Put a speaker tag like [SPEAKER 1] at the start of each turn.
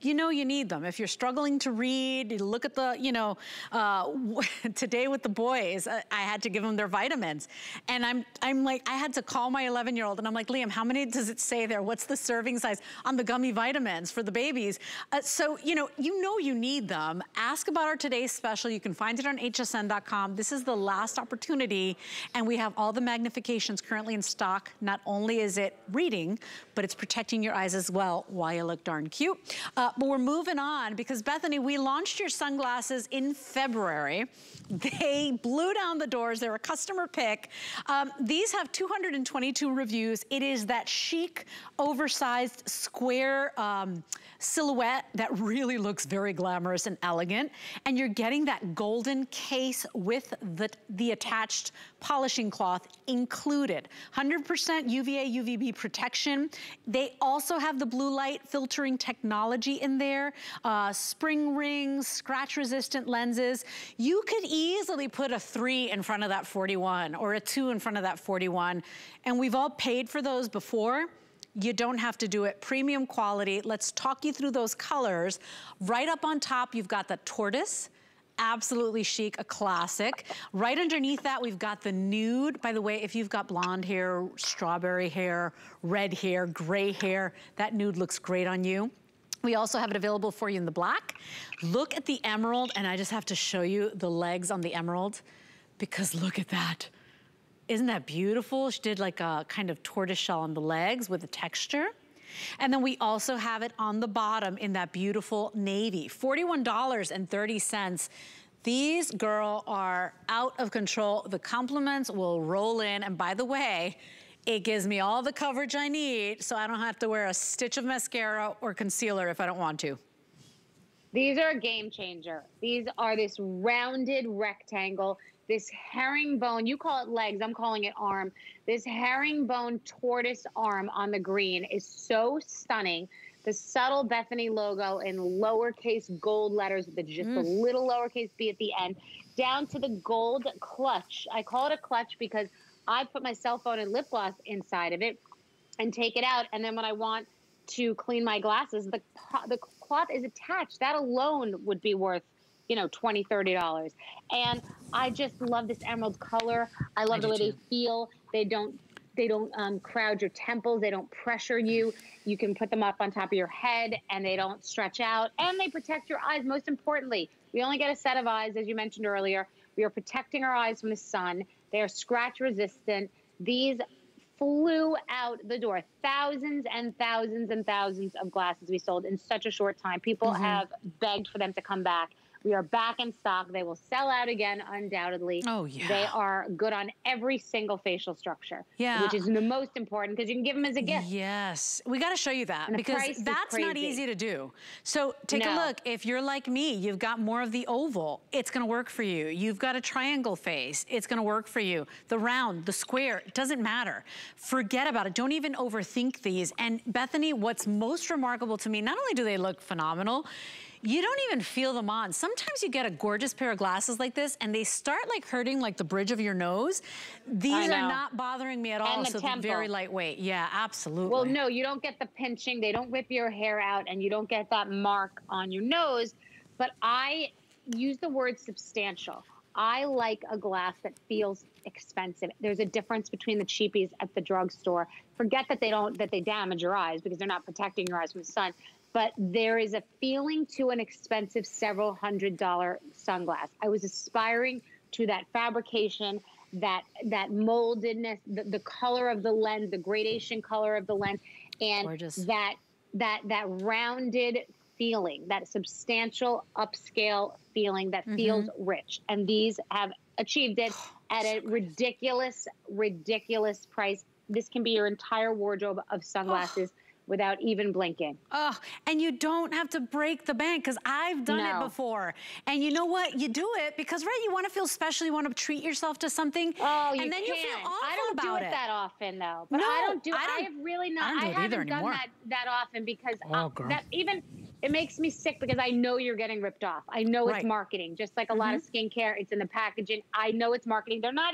[SPEAKER 1] you know you need them. If you're struggling to read, look at the, you know, uh, today with the boys, uh, I had to give them their vitamins. And I'm, I'm like, I had to call my 11 year old and I'm like, Liam, how many does it say there? What's the serving size on the gummy vitamins for the babies? Uh, so, you know, you know you need them. Ask about our today's special. You can find it on hsn.com. This is the last opportunity and we have all the magnifications currently in stock. Not only is it reading, but it's protecting your eyes as well while you look darn cute. Uh, but we're moving on because Bethenny, we launched your sunglasses in February. They blew down the doors. They're a customer pick. Um, these have 222 reviews. It is that chic, oversized, square um, silhouette that really looks very glamorous and elegant. And you're getting that golden case with the, the attached polishing cloth included. 100% UVA, UVB protection. They also have the blue light filtering technology in there, uh, spring rings, scratch resistant lenses. You could easily put a three in front of that 41 or a two in front of that 41. And we've all paid for those before. You don't have to do it. Premium quality. Let's talk you through those colors. Right up on top, you've got the tortoise, absolutely chic, a classic. Right underneath that, we've got the nude. By the way, if you've got blonde hair, strawberry hair, red hair, gray hair, that nude looks great on you. We also have it available for you in the black. Look at the emerald, and I just have to show you the legs on the emerald because look at that. Isn't that beautiful? She did like a kind of tortoise shell on the legs with a texture. And then we also have it on the bottom in that beautiful navy. $41.30. These, girl, are out of control. The compliments will roll in. And by the way, it gives me all the coverage I need so I don't have to wear a stitch of mascara or concealer if I don't want to.
[SPEAKER 2] These are a game changer. These are this rounded rectangle this herringbone, you call it legs, I'm calling it arm. This herringbone tortoise arm on the green is so stunning. The subtle Bethenny logo in lowercase gold letters with just mm. a little lowercase b at the end, down to the gold clutch. I call it a clutch because I put my cell phone and lip gloss inside of it and take it out. And then when I want to clean my glasses, the, the cloth is attached. That alone would be worth you know, 20 $30. And I just love this emerald color. I love I the way too. they feel. They don't they don't um, crowd your temples. They don't pressure you. You can put them up on top of your head and they don't stretch out. And they protect your eyes. Most importantly, we only get a set of eyes, as you mentioned earlier. We are protecting our eyes from the sun. They are scratch resistant. These flew out the door. Thousands and thousands and thousands of glasses we sold in such a short time. People mm -hmm. have begged for them to come back. We are back in stock. They will sell out again, undoubtedly.
[SPEAKER 1] Oh, yeah.
[SPEAKER 2] They are good on every single facial structure.
[SPEAKER 1] Yeah.
[SPEAKER 2] Which is the most important because you can give them as a gift.
[SPEAKER 1] Yes. We got to show you that because that's not easy to do. So take no. a look. If you're like me, you've got more of the oval. It's going to work for you. You've got a triangle face. It's going to work for you. The round, the square, it doesn't matter. Forget about it. Don't even overthink these. And Bethenny, what's most remarkable to me, not only do they look phenomenal, you don't even feel them on. Sometimes you get a gorgeous pair of glasses like this and they start like hurting like the bridge of your nose. These are not bothering me at all,
[SPEAKER 2] and the
[SPEAKER 1] so
[SPEAKER 2] temple.
[SPEAKER 1] they're very lightweight. Yeah, absolutely.
[SPEAKER 2] Well, no, you don't get the pinching. They don't whip your hair out and you don't get that mark on your nose. But I use the word substantial. I like a glass that feels expensive. There's a difference between the cheapies at the drugstore. Forget that they don't that they damage your eyes because they're not protecting your eyes from the sun but there is a feeling to an expensive several hundred dollar sunglass. I was aspiring to that fabrication, that that moldedness, the, the color of the lens, the gradation color of the lens, and Gorgeous. that that that rounded feeling, that substantial upscale feeling that mm-hmm. feels rich. And these have achieved it at a ridiculous, ridiculous price. This can be your entire wardrobe of sunglasses. Without even blinking.
[SPEAKER 1] Oh, and you don't have to break the bank because I've done no. it before. And you know what? You do it because, right, you want to feel special. You want to treat yourself to something.
[SPEAKER 2] Oh,
[SPEAKER 1] you And then
[SPEAKER 2] can.
[SPEAKER 1] you feel awful
[SPEAKER 2] I don't
[SPEAKER 1] about
[SPEAKER 2] do
[SPEAKER 1] it,
[SPEAKER 2] that often, though. But no, I don't do I, don't, I have really not. I, do I haven't done that, that often because
[SPEAKER 1] oh,
[SPEAKER 2] that even it makes me sick because I know you're getting ripped off. I know it's marketing, just like a mm -hmm. lot of mm-hmm. skincare. It's in the packaging. I know it's marketing. They're not